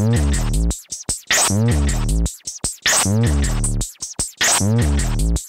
Mm. Mm. Mm.